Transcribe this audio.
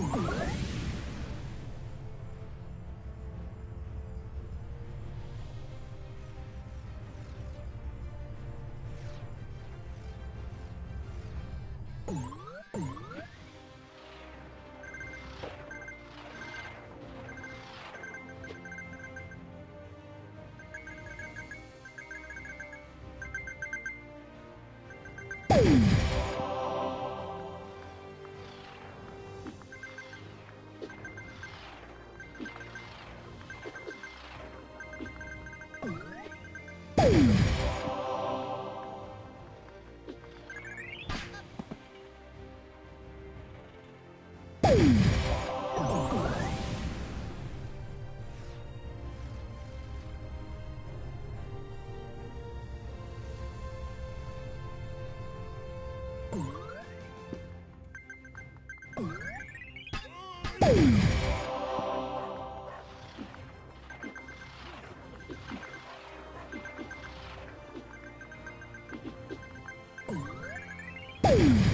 Ooh. Boom! Boom!